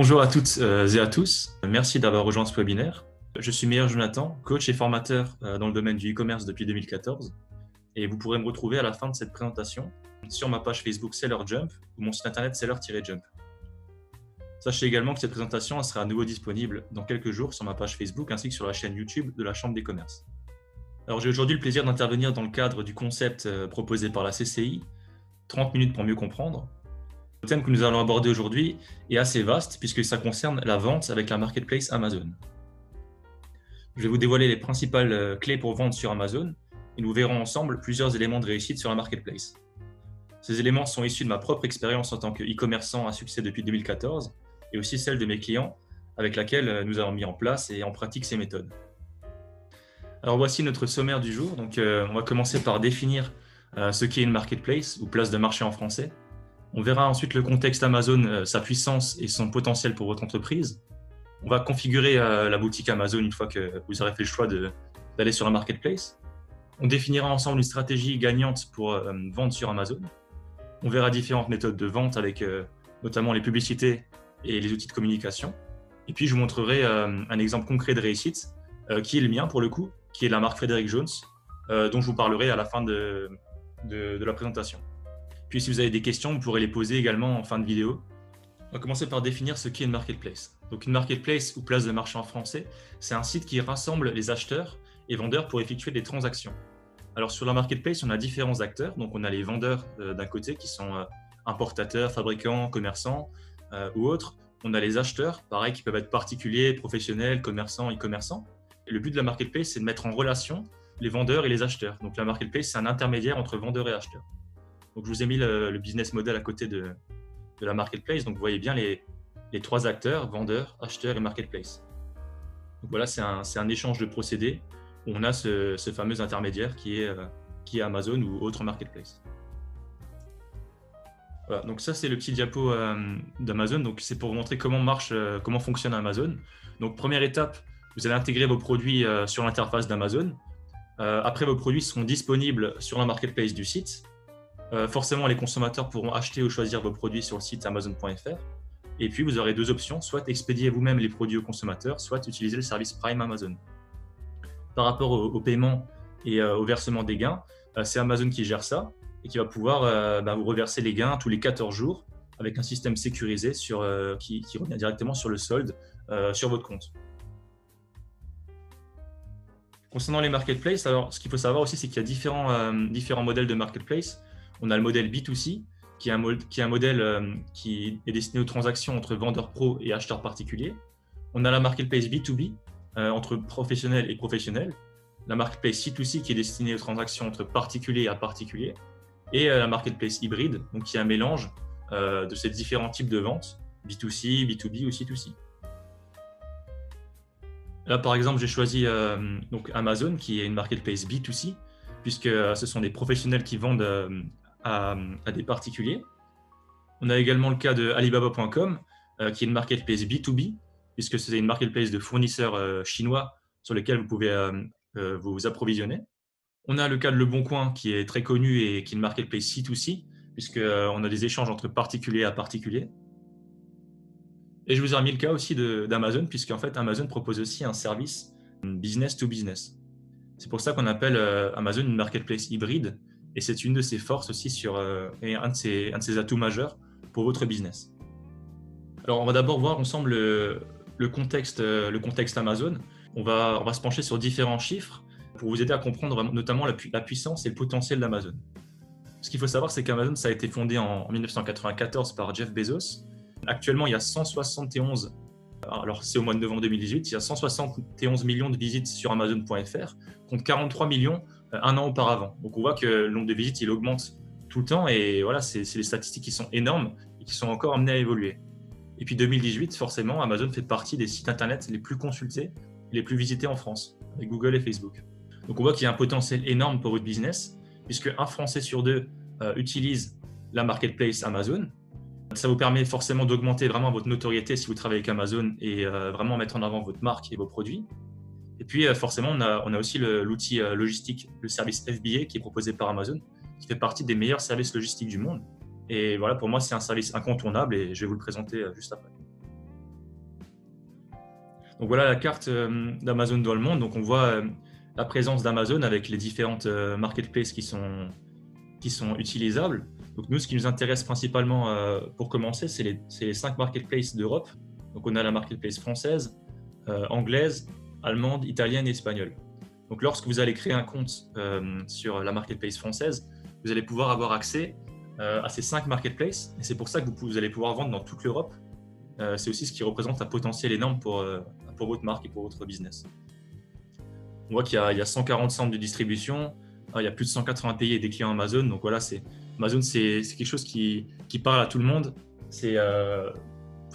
Bonjour à toutes euh, et à tous. Merci d'avoir rejoint ce webinaire. Je suis Meilleur Jonathan, coach et formateur euh, dans le domaine du e-commerce depuis 2014. Et vous pourrez me retrouver à la fin de cette présentation sur ma page Facebook Seller Jump ou mon site internet seller-jump. Sachez également que cette présentation sera à nouveau disponible dans quelques jours sur ma page Facebook ainsi que sur la chaîne YouTube de la Chambre des commerces. Alors j'ai aujourd'hui le plaisir d'intervenir dans le cadre du concept euh, proposé par la CCI, 30 minutes pour mieux comprendre, le thème que nous allons aborder aujourd'hui est assez vaste puisque ça concerne la vente avec la marketplace Amazon. Je vais vous dévoiler les principales euh, clés pour vendre sur Amazon et nous verrons ensemble plusieurs éléments de réussite sur la marketplace. Ces éléments sont issus de ma propre expérience en tant que e-commerçant à succès depuis 2014 et aussi celle de mes clients avec laquelle euh, nous avons mis en place et en pratique ces méthodes. Alors voici notre sommaire du jour. Donc, euh, on va commencer par définir ce qu'est une marketplace ou place de marché en français. On verra ensuite le contexte Amazon, euh, sa puissance et son potentiel pour votre entreprise. On va configurer euh, la boutique Amazon une fois que vous aurez fait le choix d'aller sur un marketplace. On définira ensemble une stratégie gagnante pour euh, vendre sur Amazon. On verra différentes méthodes de vente avec notamment les publicités et les outils de communication. Et puis je vous montrerai un exemple concret de réussite qui est le mien pour le coup, qui est la marque Frédéric Jones, dont je vous parlerai à la fin de la présentation. Puis si vous avez des questions, vous pourrez les poser également en fin de vidéo. On va commencer par définir ce qu'est une marketplace. Donc une marketplace ou place de marché en français, c'est un site qui rassemble les acheteurs et vendeurs pour effectuer des transactions. Alors sur la marketplace, on a différents acteurs. Donc on a les vendeurs euh, d'un côté qui sont euh, importateurs, fabricants, commerçants euh, ou autres. On a les acheteurs, pareil, qui peuvent être particuliers, professionnels, commerçants, e-commerçants. Le but de la marketplace, c'est de mettre en relation les vendeurs et les acheteurs. Donc la marketplace, c'est un intermédiaire entre vendeurs et acheteurs. Donc, je vous ai mis le, business model à côté de, la marketplace. Donc, vous voyez bien les, trois acteurs, vendeurs, acheteurs et marketplace. Donc, voilà, c'est un, échange de procédés où on a ce, fameux intermédiaire qui est, euh, qui est Amazon ou autre marketplace. Voilà, donc ça c'est le petit diapo euh, d'Amazon. Donc c'est pour vous montrer comment marche, euh, comment fonctionne Amazon. Donc première étape, vous allez intégrer vos produits sur l'interface d'Amazon. après, vos produits seront disponibles sur la marketplace du site. Euh, forcément, les consommateurs pourront acheter ou choisir vos produits sur le site amazon.fr. Et puis, vous aurez deux options, soit expédier vous-même les produits aux consommateurs, soit utiliser le service Prime Amazon. Par rapport au, paiement et euh, au versement des gains, euh, c'est Amazon qui gère ça et qui va pouvoir bah, vous reverser les gains tous les 14 jours avec un système sécurisé qui, revient directement sur le solde sur votre compte. Concernant les marketplaces, alors ce qu'il faut savoir aussi, c'est qu'il y a différents, différents modèles de marketplace. On a le modèle B2C, qui est un, modèle euh, qui est destiné aux transactions entre vendeurs pro et acheteurs particuliers. On a la marketplace B2B, euh, entre professionnels et professionnels. La marketplace C2C, qui est destinée aux transactions entre particuliers à particuliers. Et euh, la marketplace hybride, donc qui est un mélange de ces différents types de ventes, B2C, B2B ou C2C. Là, par exemple, j'ai choisi Amazon, qui est une marketplace B2C, puisque ce sont des professionnels qui vendent à, des particuliers. On a également le cas de Alibaba.com, euh, qui est une marketplace B2B, puisque c'est une marketplace de fournisseurs euh, chinois sur lesquels vous pouvez euh, vous approvisionner. On a le cas de Le Bon Coin, qui est très connu et qui est une marketplace C2C, puisqu'on a des échanges entre particuliers à particuliers. Et je vous ai remis le cas aussi d'Amazon, puisqu'en fait, Amazon propose aussi un service business to business. C'est pour ça qu'on appelle Amazon une marketplace hybride, et c'est une de ses forces aussi sur, euh, et un de, ses, un de ses atouts majeurs pour votre business. Alors, on va d'abord voir ensemble le, contexte, euh, le contexte Amazon. On va, on va se pencher sur différents chiffres pour vous aider à comprendre notamment la, la puissance et le potentiel d'Amazon. Ce qu'il faut savoir, c'est qu'Amazon, ça a été fondé en 1994 par Jeff Bezos. Actuellement, il y a 171 alors c'est au mois de novembre 2018, il y a 171 millions de visites sur Amazon.fr, contre 43 millions euh, un an auparavant. Donc on voit que le nombre de visites, il augmente tout le temps et voilà, c'est des statistiques qui sont énormes et qui sont encore amenées à évoluer. Et puis 2018, forcément, Amazon fait partie des sites internet les plus consultés, les plus visités en France, avec Google et Facebook. Donc on voit qu'il y a un potentiel énorme pour votre business, puisque un Français sur deux euh, utilise la marketplace Amazon. Ça vous permet forcément d'augmenter vraiment votre notoriété si vous travaillez avec Amazon et euh, vraiment mettre en avant votre marque et vos produits. Et puis, euh, forcément, on a, aussi l'outil euh, logistique, le service FBA qui est proposé par Amazon, qui fait partie des meilleurs services logistiques du monde. Et voilà, pour moi, c'est un service incontournable et je vais vous le présenter euh, juste après. Donc voilà la carte d'Amazon dans le monde. Donc on voit la présence d'Amazon avec les différentes marketplaces qui sont, qui sont utilisables. Donc nous, ce qui nous intéresse principalement pour commencer, c'est les, les, cinq marketplaces d'Europe. Donc on a la marketplace française, anglaise, allemande, italienne et espagnole. Donc lorsque vous allez créer un compte sur la marketplace française, vous allez pouvoir avoir accès euh, à ces cinq marketplaces. Et c'est pour ça que vous, allez pouvoir vendre dans toute l'Europe. Euh, c'est aussi ce qui représente un potentiel énorme pour, euh, pour votre marque et pour votre business. On voit qu'il y, a 140 centres de distribution, il y a plus de 180 pays et des clients Amazon. Donc voilà, Amazon, c'est, quelque chose qui, qui, parle à tout le monde. C'est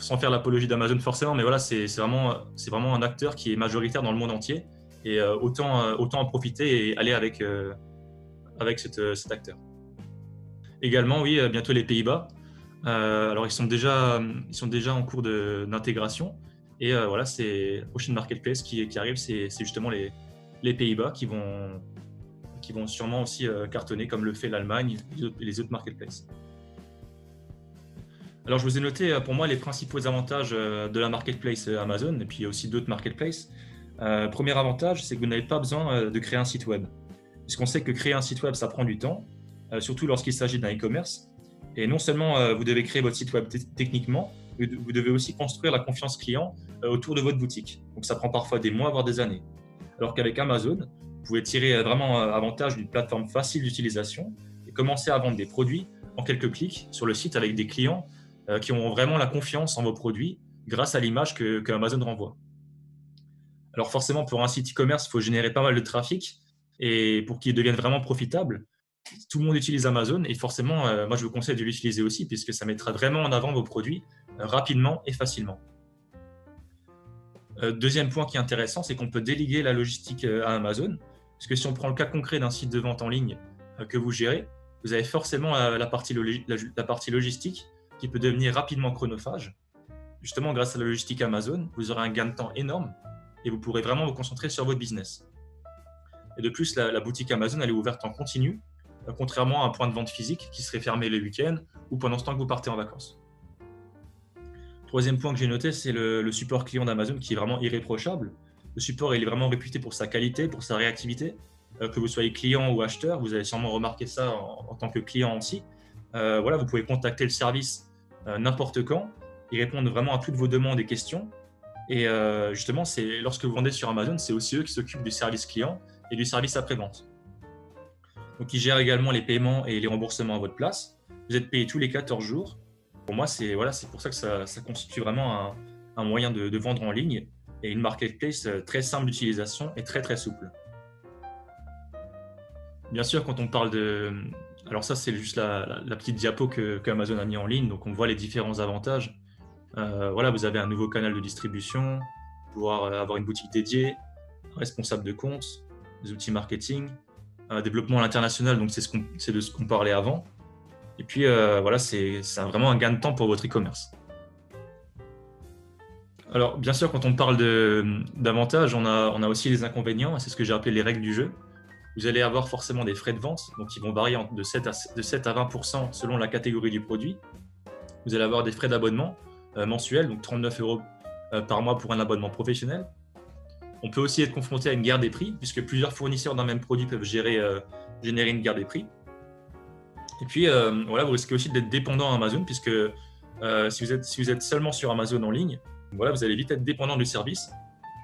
sans faire l'apologie d'Amazon forcément, mais voilà, c'est, vraiment, un acteur qui est majoritaire dans le monde entier. Et autant, autant en profiter et aller avec, avec cet acteur. Également, oui, euh, bientôt les Pays-Bas. Euh, alors, ils sont déjà, en cours d'intégration. Et euh, voilà, c'est prochaine marketplace qui, arrive, c'est justement les, Pays-Bas qui vont sûrement aussi cartonner, comme le fait l'Allemagne et les autres marketplaces. Alors, je vous ai noté pour moi les principaux avantages de la marketplace Amazon, et puis aussi d'autres marketplaces. premier avantage, c'est que vous n'avez pas besoin de créer un site web. Puisqu'on sait que créer un site web, ça prend du temps. Euh, surtout lorsqu'il s'agit d'un e-commerce. Et non seulement euh, vous devez créer votre site web techniquement, vous devez aussi construire la confiance client euh, autour de votre boutique. Donc ça prend parfois des mois, voire des années. Alors qu'avec Amazon, vous pouvez tirer vraiment avantage d'une plateforme facile d'utilisation et commencer à vendre des produits en quelques clics sur le site avec des clients qui ont vraiment la confiance en vos produits grâce à l'image que, Amazon renvoie. Alors forcément, pour un site e-commerce, il faut générer pas mal de trafic et pour qu'il devienne vraiment profitable, tout le monde utilise Amazon et forcément, euh, moi je vous conseille de l'utiliser aussi puisque ça mettra vraiment en avant vos produits euh, rapidement et facilement. Euh, deuxième point qui est intéressant, c'est qu'on peut déléguer la logistique à Amazon. Parce que si on prend le cas concret d'un site de vente en ligne que vous gérez, vous avez forcément la partie logistique qui peut devenir rapidement chronophage. Justement, grâce à la logistique Amazon, vous aurez un gain de temps énorme et vous pourrez vraiment vous concentrer sur votre business. Et de plus, la, boutique Amazon, elle est ouverte en continu contrairement à un point de vente physique qui serait fermé le week-end ou pendant ce temps que vous partez en vacances. Troisième point que j'ai noté, c'est le, support client d'Amazon qui est vraiment irréprochable. Le support il est vraiment réputé pour sa qualité, pour sa réactivité. Euh, que vous soyez client ou acheteur, vous avez sûrement remarqué ça en, tant que client aussi. Euh, voilà, vous pouvez contacter le service euh, n'importe quand. Ils répondent vraiment à toutes vos demandes et questions. Et justement, c'est lorsque vous vendez sur Amazon, c'est aussi eux qui s'occupent du service client et du service après-vente. Donc, ils gèrent également les paiements et les remboursements à votre place. Vous êtes payé tous les 14 jours. Pour moi, c'est voilà, pour ça que ça, constitue vraiment un, moyen de, vendre en ligne et une marketplace euh, très simple d'utilisation et très très souple. Bien sûr, quand on parle de... Alors ça, c'est juste la, petite diapo que, Amazon a mis en ligne. Donc on voit les différents avantages. Euh, voilà, vous avez un nouveau canal de distribution, pouvoir euh, avoir une boutique dédiée, responsable de compte, des outils marketing, développement à l'international, donc c'est ce de ce qu'on parlait avant. Et puis euh, voilà, c'est vraiment un gain de temps pour votre e-commerce. Alors bien sûr, quand on parle d'avantages, on a aussi les inconvénients, c'est ce que j'ai appelé les règles du jeu. Vous allez avoir forcément des frais de vente, donc qui vont varier de 7 à, de 7 à 20% selon la catégorie du produit. Vous allez avoir des frais d'abonnement euh, mensuels, donc 39 euros euh, par mois pour un abonnement professionnel. On peut aussi être confronté à une guerre des prix, puisque plusieurs fournisseurs d'un même produit peuvent euh, générer une guerre des prix. Et puis, voilà, vous risquez aussi d'être dépendant à Amazon, puisque si, vous êtes, si vous êtes seulement sur Amazon en ligne, voilà, vous allez vite être dépendant du service.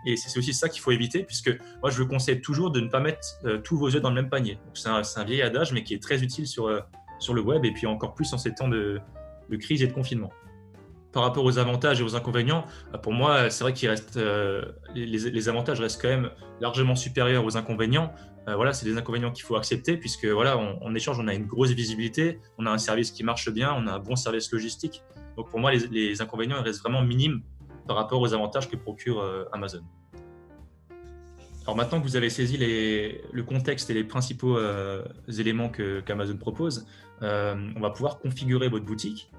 Et c'est aussi ça qu'il faut éviter, puisque moi, je vous conseille toujours de ne pas mettre tous vos œufs dans le même panier. C'est un, vieil adage, mais qui est très utile sur, sur le web, et puis encore plus en ces temps de, crise et de confinement par rapport aux avantages et aux inconvénients, euh, pour moi, c'est vrai qu'il reste euh, les, avantages restent quand même largement supérieurs aux inconvénients. Euh, voilà, c'est des inconvénients qu'il faut accepter puisque voilà, en échange, on a une grosse visibilité, on a un service qui marche bien, on a un bon service logistique. Donc pour moi, les, inconvénients restent vraiment minimes par rapport aux avantages que procure Amazon. Alors maintenant que vous avez saisi le contexte et les principaux éléments qu'Amazon propose, on va pouvoir configurer votre boutique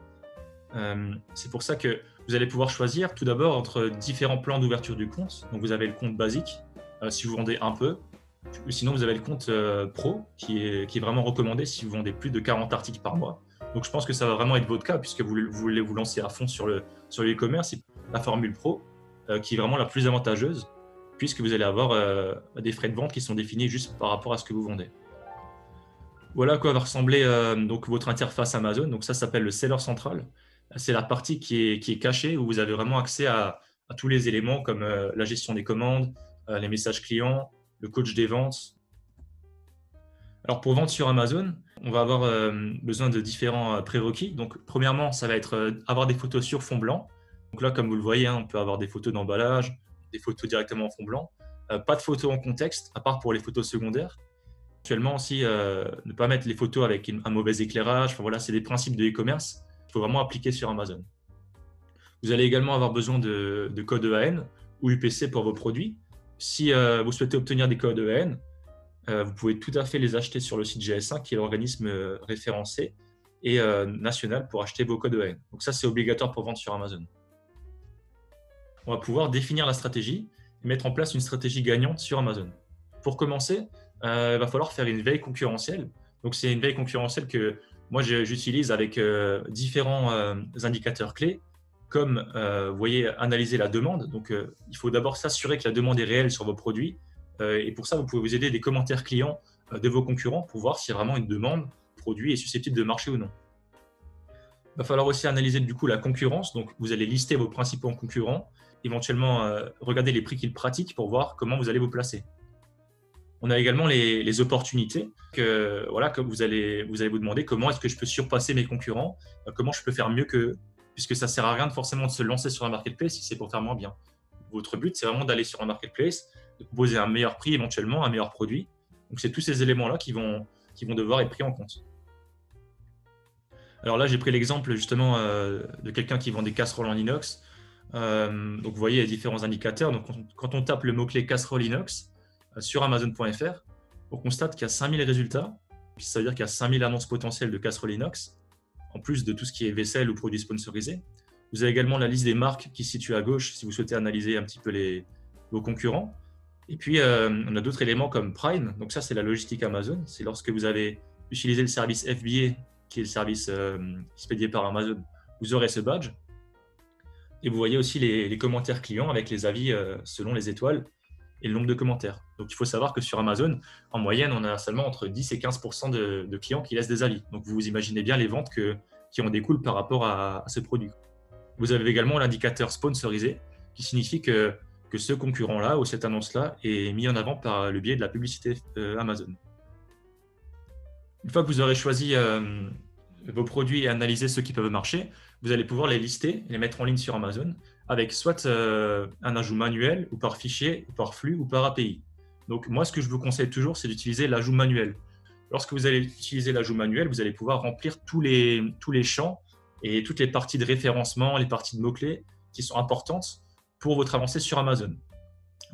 euh, c'est pour ça que vous allez pouvoir choisir tout d'abord entre différents plans d'ouverture du compte. Donc vous avez le compte basique, euh, si vous vendez un peu. Sinon, vous avez le compte euh, pro, qui est, vraiment recommandé si vous vendez plus de 40 articles par mois. Donc je pense que ça va vraiment être votre cas, puisque vous, voulez vous lancer à fond sur le sur l'e-commerce. La formule pro, qui est vraiment la plus avantageuse, puisque vous allez avoir des frais de vente qui sont définis juste par rapport à ce que vous vendez. Voilà à quoi va ressembler donc votre interface Amazon. Donc ça s'appelle le Seller Central. C'est la partie qui est, qui est, cachée où vous avez vraiment accès à, à tous les éléments comme la gestion des commandes, les messages clients, le coach des ventes. Alors pour vendre sur Amazon, on va avoir euh, besoin de différents euh, prérequis. Donc premièrement, ça va être euh, avoir des photos sur fond blanc. Donc là, comme vous le voyez, hein, on peut avoir des photos d'emballage, des photos directement en fond blanc. pas de photos en contexte, à part pour les photos secondaires. Actuellement aussi, ne pas mettre les photos avec un mauvais éclairage. Voilà, c'est des principes de e-commerce qu'il faut vraiment appliquer sur Amazon. Vous allez également avoir besoin de, de codes EAN ou UPC pour vos produits. Si vous souhaitez obtenir des codes EAN, euh, vous pouvez tout à fait les acheter sur le site GS1, qui est l'organisme euh, référencé et euh, national pour acheter vos codes EN. Donc ça, c'est obligatoire pour vendre sur Amazon. On va pouvoir définir la stratégie et mettre en place une stratégie gagnante sur Amazon. Pour commencer, il va falloir faire une veille concurrentielle. Donc c'est une veille concurrentielle que moi j'utilise avec différents indicateurs clés, comme vous voyez analyser la demande. Donc il faut d'abord s'assurer que la demande est réelle sur vos produits euh, et pour ça, vous pouvez vous aider des commentaires clients euh, de vos concurrents pour voir si vraiment une demande produit est susceptible de marcher ou non. Il va falloir aussi analyser du coup la concurrence. Donc, vous allez lister vos principaux concurrents, éventuellement euh, regarder les prix qu'ils pratiquent pour voir comment vous allez vous placer. On a également les, opportunités que voilà que vous allez vous allez vous demander comment est-ce que je peux surpasser mes concurrents, comment je peux faire mieux que puisque ça sert à rien de forcément de se lancer sur un marketplace si c'est pour faire moins bien. Votre but c'est vraiment d'aller sur un marketplace de proposer un meilleur prix éventuellement, un meilleur produit. Donc c'est tous ces éléments-là qui vont, qui vont devoir être pris en compte. Alors là, j'ai pris l'exemple justement euh, de quelqu'un qui vend des casseroles en inox. Euh, donc vous voyez, a différents indicateurs. Donc quand on tape le mot-clé casserole inox euh, sur Amazon.fr, on constate qu'il y a 5000 résultats. Ça veut dire qu'il y a 5000 annonces potentielles de casseroles inox, en plus de tout ce qui est vaisselle ou produits sponsorisés. Vous avez également la liste des marques qui se situe à gauche si vous souhaitez analyser un petit peu les, vos concurrents. Et puis, euh, on a d'autres éléments comme Prime. Donc ça, c'est la logistique Amazon. C'est lorsque vous avez utilisé le service FBA, qui est le service euh, expédié par Amazon, vous aurez ce badge. Et vous voyez aussi les, commentaires clients avec les avis euh, selon les étoiles et le nombre de commentaires. Donc il faut savoir que sur Amazon, en moyenne, on a seulement entre 10 et 15% de, clients qui laissent des avis. Donc vous imaginez bien les ventes qui en découlent par rapport à, ce produit. Vous avez également l'indicateur sponsorisé, qui signifie que que ce concurrent-là ou cette annonce-là est mis en avant par le biais de la publicité euh, Amazon. Une fois que vous aurez choisi euh, vos produits et analysé ceux qui peuvent marcher, vous allez pouvoir les lister les mettre en ligne sur Amazon avec soit euh, un ajout manuel ou par fichier, ou par flux ou par API. Donc moi, ce que je vous conseille toujours, c'est d'utiliser l'ajout manuel. Lorsque vous allez utiliser l'ajout manuel, vous allez pouvoir remplir tous les, tous les champs et toutes les parties de référencement, les parties de mots-clés qui sont importantes pour votre avancée sur Amazon.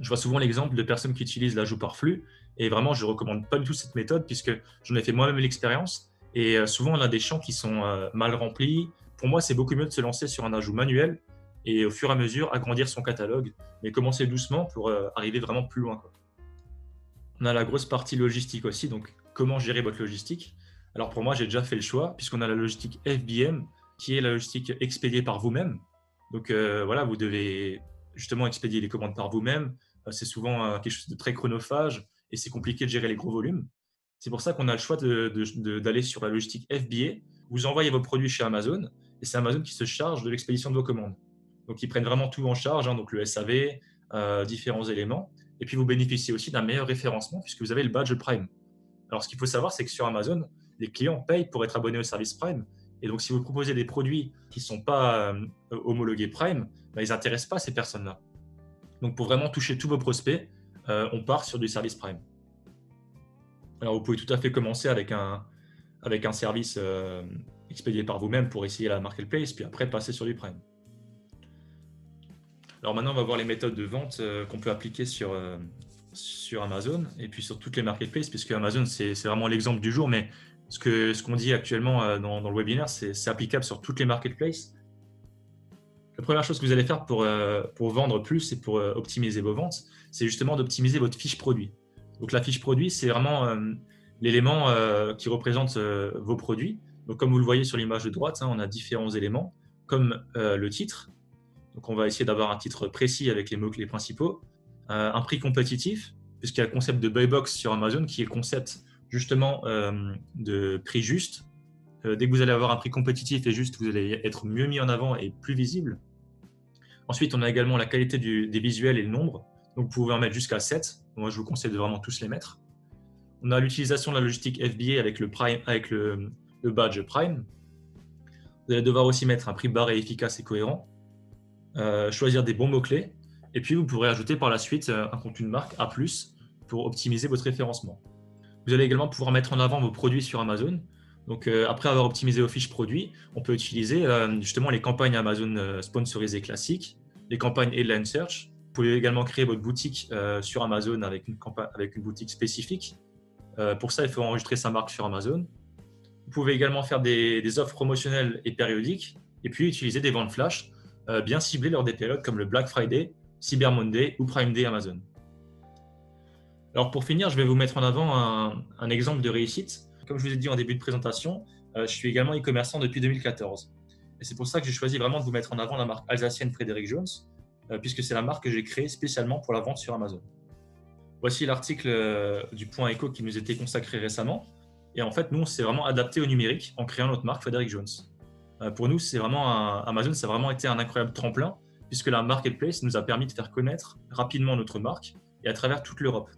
Je vois souvent l'exemple de personnes qui utilisent l'ajout par flux et vraiment je ne recommande pas du tout cette méthode puisque j'en ai fait moi-même l'expérience et euh, souvent on a des champs qui sont euh, mal remplis. Pour moi, c'est beaucoup mieux de se lancer sur un ajout manuel et au fur et à mesure agrandir son catalogue, mais commencer doucement pour euh, arriver vraiment plus loin. On a la grosse partie logistique aussi, donc comment gérer votre logistique? Alors pour moi, j'ai déjà fait le choix puisqu'on a la logistique FBM qui est la logistique expédiée par vous-même. Donc voilà, vous devez justement expédier les commandes par vous-même. Euh, c'est souvent euh, quelque chose de très chronophage et c'est compliqué de gérer les gros volumes. C'est pour ça qu'on a le choix d'aller sur la logistique FBA. Vous envoyez vos produits chez Amazon et c'est Amazon qui se charge de l'expédition de vos commandes. Donc ils prennent vraiment tout en charge, hein, donc le SAV, euh, différents éléments. Et puis vous bénéficiez aussi d'un meilleur référencement puisque vous avez le badge Prime. Alors ce qu'il faut savoir, c'est que sur Amazon, les clients payent pour être abonnés au service Prime. Et donc si vous proposez des produits qui ne sont pas homologués Prime, bah, ils n'intéressent pas ces personnes-là. Donc pour vraiment toucher tous vos prospects, euh, on part sur du service Prime. Alors vous pouvez tout à fait commencer avec un, avec un service euh, expédié par vous-même pour essayer la marketplace, puis après passer sur du Prime. Alors maintenant, on va voir les méthodes de vente euh, qu'on peut appliquer sur, sur Amazon et puis sur toutes les marketplaces, puisque Amazon, c'est vraiment l'exemple du jour, mais ce qu'on ce dit actuellement dans, dans le webinaire, c'est applicable sur toutes les marketplaces. La première chose que vous allez faire pour, euh, pour vendre plus et pour euh, optimiser vos ventes, c'est justement d'optimiser votre fiche produit. Donc la fiche produit, c'est vraiment euh, l'élément qui représente vos produits. Donc comme vous le voyez sur l'image de droite, hein, on a différents éléments, comme le titre. Donc, on va essayer d'avoir un titre précis avec les mots-clés principaux. un prix compétitif, puisqu'il y a le concept de buy box sur Amazon qui est le concept justement de prix juste. dès que vous allez avoir un prix compétitif et juste, vous allez être mieux mis en avant et plus visible. Ensuite, on a également la qualité des visuels et le nombre. Donc, vous pouvez en mettre jusqu'à 7. Moi, je vous conseille de vraiment tous les mettre. On a l'utilisation de la logistique FBA avec le, Prime, avec le, badge Prime. Vous allez devoir aussi mettre un prix barré efficace et cohérent. Euh, choisir des bons mots-clés. Et puis, vous pourrez ajouter par la suite euh, un contenu de marque A+, pour optimiser votre référencement. Vous allez également pouvoir mettre en avant vos produits sur Amazon. Donc, euh, après avoir optimisé vos fiches produits, on peut utiliser justement les campagnes Amazon sponsorisées classiques, les campagnes Headline Search. Vous pouvez également créer votre boutique sur Amazon avec une, avec une boutique spécifique. pour ça, il faut enregistrer sa marque sur Amazon. Pouvez également faire des, offres promotionnelles et périodiques, et puis utiliser des ventes flash euh, bien ciblées lors des périodes comme le Black Friday, Cyber Monday ou Prime Day Amazon. Alors pour finir, je vais vous mettre en avant un, exemple de réussite. Comme je vous ai dit en début de présentation, euh, je suis également e-commerçant depuis 2014. Et c'est pour ça que j'ai choisi vraiment de vous mettre en avant la marque alsacienne Frédéric Jones, euh, puisque c'est la marque que j'ai créée spécialement pour la vente sur Amazon. Voici l'article du Point Echo qui nous était consacré récemment. Et en fait, nous, on s'est vraiment adapté au numérique en créant notre marque Frederick Jones. Euh, pour nous, c'est vraiment Amazon, ça a vraiment été un incroyable tremplin, puisque la marketplace nous a permis de faire connaître rapidement notre marque et à travers toute l'Europe.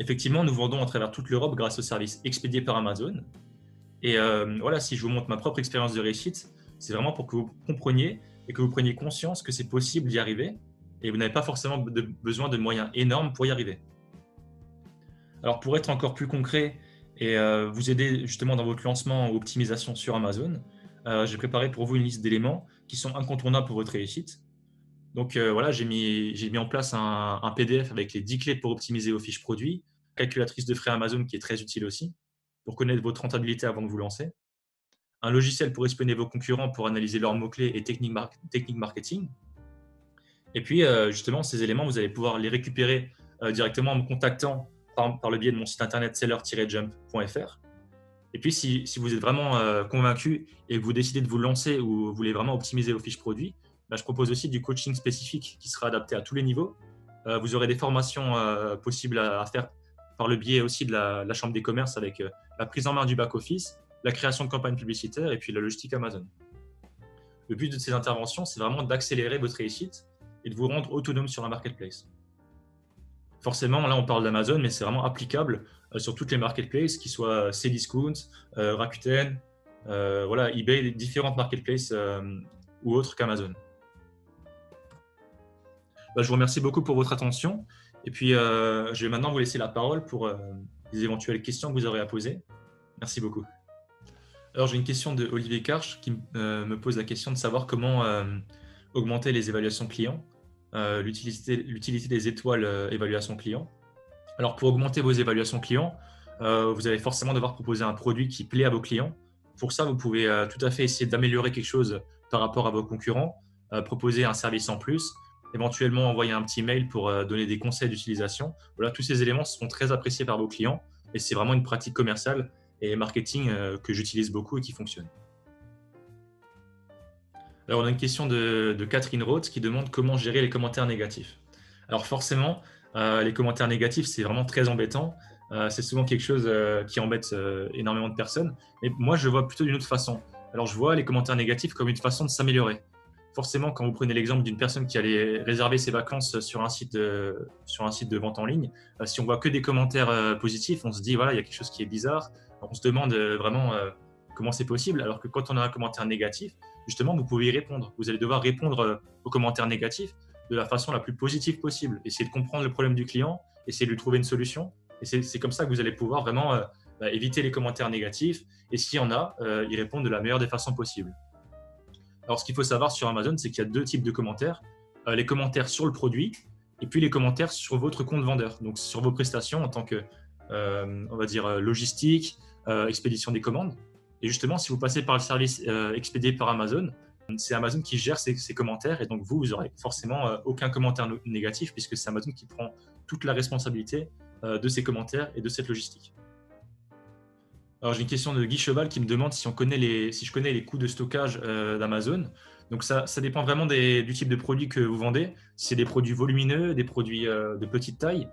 Effectivement, nous vendons à travers toute l'Europe grâce au service expédié par Amazon. Et euh, voilà, si je vous montre ma propre expérience de réussite, c'est vraiment pour que vous compreniez et que vous preniez conscience que c'est possible d'y arriver et vous n'avez pas forcément besoin de moyens énormes pour y arriver. Alors pour être encore plus concret et euh, vous aider justement dans votre lancement ou optimisation sur Amazon, euh, j'ai préparé pour vous une liste d'éléments qui sont incontournables pour votre réussite. Donc euh, voilà, j'ai mis, mis, en place un, PDF avec les 10 clés pour optimiser vos fiches produits, calculatrice de frais Amazon qui est très utile aussi, pour connaître votre rentabilité avant de vous lancer, un logiciel pour espionner vos concurrents pour analyser leurs mots-clés et techniques technique marketing. Et puis justement, ces éléments, vous allez pouvoir les récupérer directement en me contactant par, le biais de mon site internet seller-jump.fr. Et puis, si, vous êtes vraiment euh, convaincu et que vous décidez de vous lancer ou vous voulez vraiment optimiser vos fiches produits, bah, je propose aussi du coaching spécifique qui sera adapté à tous les niveaux. Euh, vous aurez des formations euh, possibles à, faire par le biais aussi de la, la Chambre des commerces avec la prise en main du back-office, la création de campagnes publicitaires et puis la logistique Amazon. Le but de ces interventions, c'est vraiment d'accélérer votre réussite et de vous rendre autonome sur la marketplace forcément, là, on parle d'Amazon, mais c'est vraiment applicable euh, sur toutes les marketplaces, qu'ils soient Cdiscount, euh, Rakuten, euh, voilà, eBay, différentes marketplaces ou autres qu'Amazon. Bah, je vous remercie beaucoup pour votre attention. Et puis, je vais maintenant vous laisser la parole pour les éventuelles questions que vous aurez à poser. Merci beaucoup. Alors, j'ai une question de Olivier Karch qui me pose la question de savoir comment augmenter les évaluations clients. Euh, l'utilité des étoiles euh, évaluation client. Alors pour augmenter vos évaluations clients, euh, vous allez forcément devoir proposer un produit qui plaît à vos clients. Pour ça, vous pouvez tout à fait essayer d'améliorer quelque chose par rapport à vos concurrents, proposer un service en plus, éventuellement envoyer un petit mail pour donner des conseils d'utilisation. Voilà, tous ces éléments seront très appréciés par vos clients et c'est vraiment une pratique commerciale et marketing que j'utilise beaucoup et qui fonctionne. Alors, on a une question de, Catherine Roth qui demande comment gérer les commentaires négatifs. Alors, forcément, euh, les commentaires négatifs, c'est vraiment très embêtant. Euh, c'est souvent quelque chose euh, qui embête énormément de personnes. Mais moi, je vois plutôt d'une autre façon. Alors, je vois les commentaires négatifs comme une façon de s'améliorer. Forcément, quand vous prenez l'exemple d'une personne qui allait réserver ses vacances sur un site de, sur un site de vente en ligne, si on voit que des commentaires positifs, on se dit, voilà, il y a quelque chose qui est bizarre. on se demande vraiment comment c'est possible. Alors que quand on a un commentaire négatif, justement, vous pouvez y répondre. Vous allez devoir répondre euh, aux commentaires négatifs de la façon la plus positive possible. Essayer de comprendre le problème du client, essayer de lui trouver une solution. Et c'est comme ça que vous allez pouvoir vraiment euh, bah, éviter les commentaires négatifs. Et s'il y en a, euh, y répondre de la meilleure des façons possibles. Alors, ce qu'il faut savoir sur Amazon, c'est qu'il y a deux types de commentaires. les commentaires sur le produit et puis les commentaires sur votre compte vendeur. Donc, sur vos prestations en tant que, on va dire, logistique, expédition des commandes. Et justement, si vous passez par le service euh, expédié par Amazon, c'est Amazon qui gère ces, commentaires et donc vous, vous n'aurez forcément euh, aucun commentaire négatif puisque c'est Amazon qui prend toute la responsabilité euh, de ces commentaires et de cette logistique. Alors j'ai une question de Guy Cheval qui me demande si, je connais les coûts de stockage d'Amazon. Donc ça, ça dépend vraiment du type de produit que vous vendez. C'est des produits volumineux, des produits de petite taille,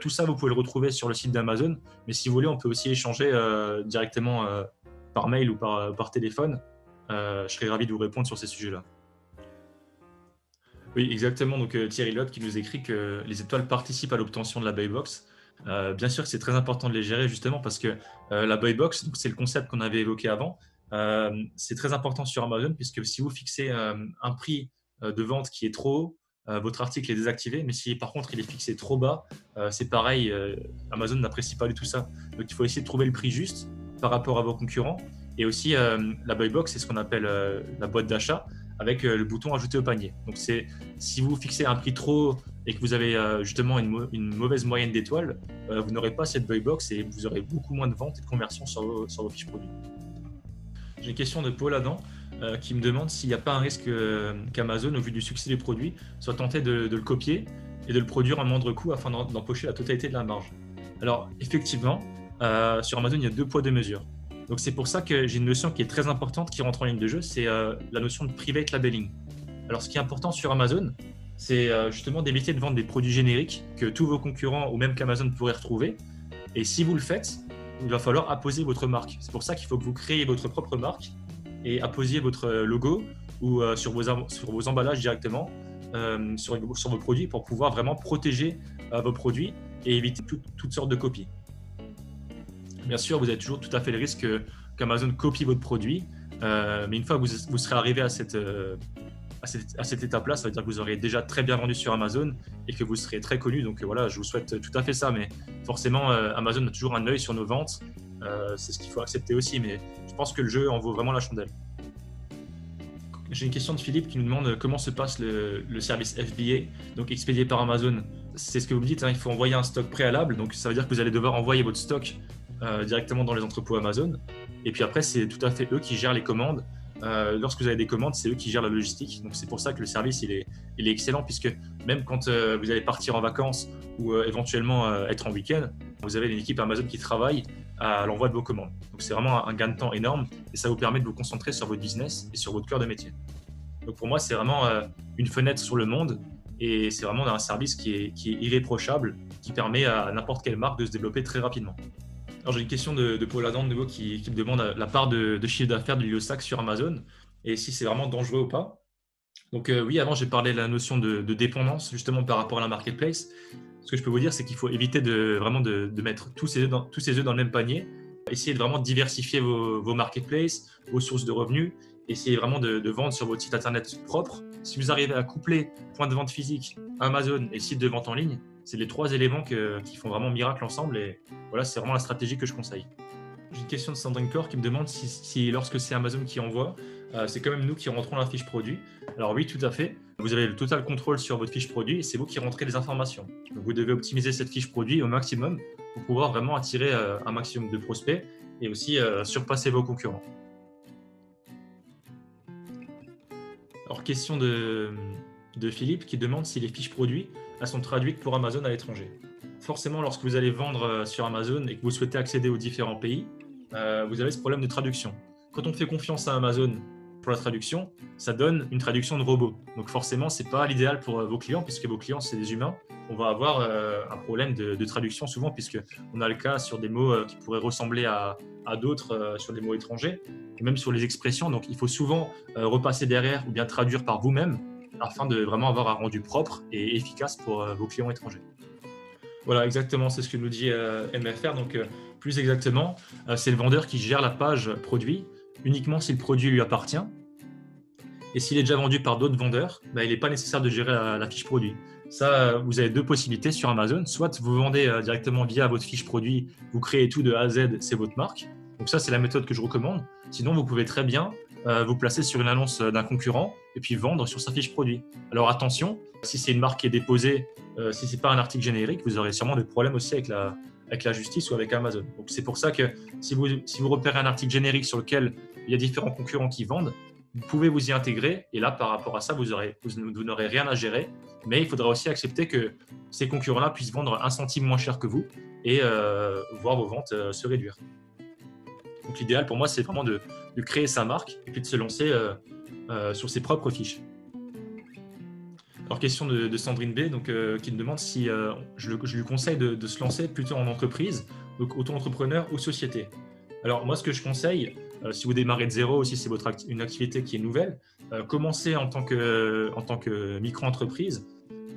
tout ça, vous pouvez le retrouver sur le site d'Amazon. Mais si vous voulez, on peut aussi échanger directement par mail ou par, par téléphone. je serais ravi de vous répondre sur ces sujets-là. Oui, exactement. Donc Thierry Lotte qui nous écrit que les étoiles participent à l'obtention de la Box. Euh, bien sûr c'est très important de les gérer justement parce que la buy box, c'est le concept qu'on avait évoqué avant, euh, c'est très important sur Amazon puisque si vous fixez euh, un prix euh, de vente qui est trop haut, votre article est désactivé. Mais si par contre il est fixé trop bas, c'est pareil, Amazon n'apprécie pas du tout ça. Donc il faut essayer de trouver le prix juste par rapport à vos concurrents. Et aussi, la buy box, c'est ce qu'on appelle la boîte d'achat avec le bouton ajouter au panier. Donc c'est si vous fixez un prix trop et que vous avez justement une, mauvaise moyenne d'étoiles, vous n'aurez pas cette buy box et vous aurez beaucoup moins de ventes et de conversions sur vos, fiches produits. J'ai une question de Paul Adam euh, qui me demande s'il n'y a pas un risque euh, qu'Amazon, au vu du succès du produit, soit tenté de, le copier et de le produire à moindre coût afin d'empocher la totalité de la marge. Alors, effectivement, euh, sur Amazon, il y a deux poids, deux mesures. Donc, c'est pour ça que j'ai une notion qui est très importante qui rentre en ligne de jeu, c'est la notion de private labeling. Alors, ce qui est important sur Amazon, c'est justement d'éviter de vendre des produits génériques que tous vos concurrents ou même qu'Amazon pourrait retrouver. Et si vous le faites, il va falloir apposer votre marque. C'est pour ça qu'il faut que vous créez votre propre marque et apposiez votre logo ou euh, sur, vos, emballages directement euh, sur, vos produits pour pouvoir vraiment protéger euh, vos produits et éviter toutes sortes de copies. Bien sûr, vous avez toujours tout à fait le risque qu'Amazon copie votre produit, mais une fois que vous, serez arrivé à cette, à cette, étape-là, ça veut dire que vous aurez déjà très bien vendu sur Amazon et que vous serez très connu. Donc voilà, je vous souhaite tout à fait ça. Mais forcément, euh, Amazon a toujours un œil sur nos ventes. Euh, c'est ce qu'il faut accepter aussi. Mais je pense que le jeu en vaut vraiment la chandelle. J'ai une question de Philippe qui nous demande comment se passe le, service FBA, donc expédié par Amazon? C'est ce que vous me dites, hein, il faut envoyer un stock préalable. Donc ça veut dire que vous allez devoir envoyer votre stock euh, directement dans les entrepôts Amazon. Et puis après, c'est tout à fait eux qui gèrent les commandes. Euh, lorsque vous avez des commandes, c'est eux qui gèrent la logistique. Donc c'est pour ça que le service il est, excellent puisque même quand euh, vous allez partir en vacances ou éventuellement être en week-end, vous avez une équipe Amazon qui travaille à l'envoi de vos commandes. Donc c'est vraiment un gain de temps énorme et ça vous permet de vous concentrer sur votre business et sur votre cœur de métier. Donc pour moi c'est vraiment une fenêtre sur le monde et c'est vraiment un service qui est irréprochable, qui permet à n'importe quelle marque de se développer très rapidement. Alors j'ai une question de, Paul Adam de nouveau qui, me demande la part de, chiffre d'affaires de l'IOSAC sur Amazon et si c'est vraiment dangereux ou pas. Donc euh, oui, avant j'ai parlé de la notion de, dépendance justement par rapport à la marketplace. Ce que je peux vous dire, c'est qu'il faut éviter de vraiment de, mettre tous ses, œufs dans, tous œufs dans le même panier. Essayez de vraiment diversifier vos, vos marketplaces, vos sources de revenus. Essayez vraiment de, vendre sur votre site internet propre. Si vous arrivez à coupler point de vente physique, Amazon et site de vente en ligne, c'est les trois éléments qui font vraiment miracle ensemble. Et voilà, c'est vraiment la stratégie que je conseille. J'ai une question de Sandrine Core qui me demande si, lorsque c'est Amazon qui envoie, euh, c'est quand même nous qui rentrons la fiche produit. Alors oui, tout à fait. Vous avez le total contrôle sur votre fiche produit et c'est vous qui rentrez les informations. Vous devez optimiser cette fiche produit au maximum pour pouvoir vraiment attirer euh, un maximum de prospects et aussi euh, surpasser vos concurrents. Alors question de, de Philippe qui demande si les fiches produits sont traduites pour Amazon à l'étranger. Forcément, lorsque vous allez vendre euh, sur Amazon et que vous souhaitez accéder aux différents pays, euh, vous avez ce problème de traduction. Quand on fait confiance à Amazon pour la traduction, ça donne une traduction de robot. Donc forcément, ce n'est pas l'idéal pour euh, vos clients, puisque vos clients, c'est des humains. On va avoir un problème de, traduction souvent, puisqu'on a le cas sur des mots qui pourraient ressembler à, à d'autres sur des mots étrangers, et même sur les expressions. Donc il faut souvent repasser derrière ou bien traduire par vous-même afin de vraiment avoir un rendu propre et efficace pour euh, vos clients étrangers. Voilà, exactement, c'est ce que nous dit euh, MFR. Donc, euh, plus exactement, c'est le vendeur qui gère la page produit uniquement si le produit lui appartient. Et s'il est déjà vendu par d'autres vendeurs, bah, il n'est pas nécessaire de gérer la, fiche produit. Ça, vous avez deux possibilités sur Amazon. Soit vous vendez directement via votre fiche produit, vous créez tout de A à Z, c'est votre marque. Donc ça, c'est la méthode que je recommande. Sinon, vous pouvez très bien euh, vous placer sur une annonce d'un concurrent et puis vendre sur sa fiche produit. Alors attention, si c'est une marque qui est déposée, euh, si ce n'est pas un article générique, vous aurez sûrement des problèmes aussi avec la, avec la justice ou avec Amazon. Donc c'est pour ça que si vous, si vous repérez un article générique sur lequel il y a différents concurrents qui vendent, vous pouvez vous y intégrer et là, par rapport à ça, vous, vous, n'aurez rien à gérer. Mais il faudra aussi accepter que ces concurrents-là puissent vendre un centime moins cher que vous et euh, voir vos ventes se réduire. Donc l'idéal pour moi, c'est vraiment de, créer sa marque et puis de se lancer sur ses propres fiches. Alors, question de, Sandrine B, donc, qui me demande si je, lui conseille de, se lancer plutôt en entreprise, donc auto-entrepreneur ou société. Alors, moi, ce que je conseille, si vous démarrez de zéro, si c'est votre une activité qui est nouvelle, commencez en tant que, en tant que micro-entreprise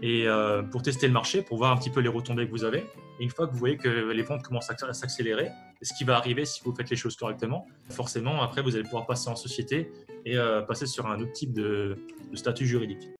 et pour tester le marché, pour voir un petit peu les retombées que vous avez. Et une fois que vous voyez que les ventes commencent à s'accélérer, ce qui va arriver si vous faites les choses correctement, forcément, après, vous allez pouvoir passer en société et passer sur un autre type de statut juridique.